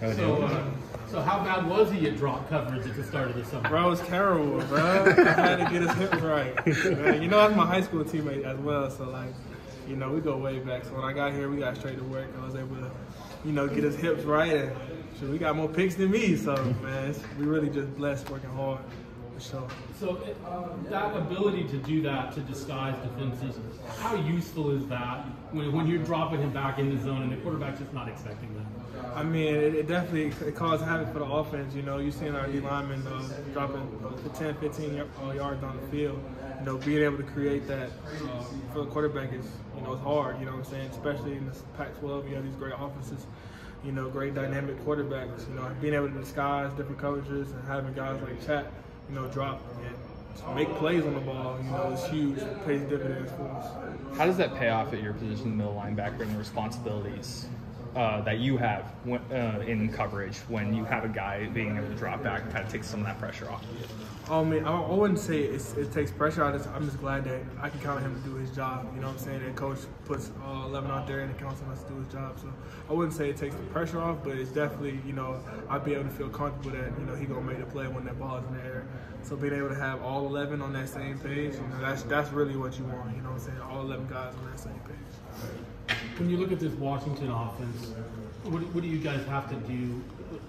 So, uh, so how bad was he at drop coverage at the start of the summer? Bro, it's terrible, bro. I had to get his hips right. Man, you know, that's my high school teammate as well. So, like, you know, we go way back. So when I got here, we got straight to work. I was able to, you know, get his hips right. And shit, we got more picks than me. So, man, we really just blessed working hard. For sure. So it, that ability to do that to disguise defenses, how useful is that when, when you're dropping him back in the zone and the quarterback's just not expecting that? I mean, it, it definitely it caused havoc for the offense. You know, you've seen our D linemen uh, dropping uh, 10, 15 y- uh, yards down the field. You know, being able to create that uh, for the quarterback is, you know, it's hard. You know what I'm saying? Especially in the Pac-12, you have these great offenses. You know, great dynamic quarterbacks. You know, being able to disguise different coverages and having guys like Chat, you know, drop and make plays on the ball. You know, is huge. It pays dividends for us. How does that pay off at your position, middle linebacker, and the responsibilities uh, that you have when, uh, in coverage when you have a guy being able to drop back and kind of take some of that pressure off of you? I wouldn't say it takes pressure. I just, I'm just glad that I can count on him to do his job. You know what I'm saying? That coach puts uh, 11 out there and it counts on us to do his job. So I wouldn't say it takes the pressure off, but it's definitely, you know, I'd be able to feel comfortable that, you know, he going to make the play when that ball is in the air. So being able to have all 11 on that same page, you know, that's, that's really what you want. You know what I'm saying? All 11 guys on that same page. When you look at this Washington offense, what, what do you guys have to do?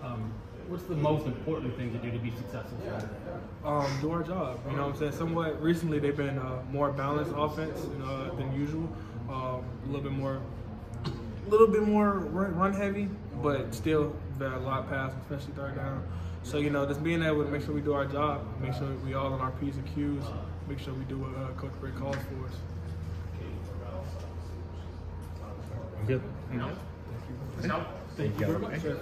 Um, what's the most important thing to do to be successful? um, do our job. You know what I'm saying? Somewhat recently they've been uh, more balanced offense uh, than usual. Um, a little bit more, a little bit more run, heavy, but still a lot of pass, especially third down. So you know, just being able to make sure we do our job, make sure we all on our p's and q's, make sure we do what uh, Coach Brick calls for us. Good. No? Thank you very much.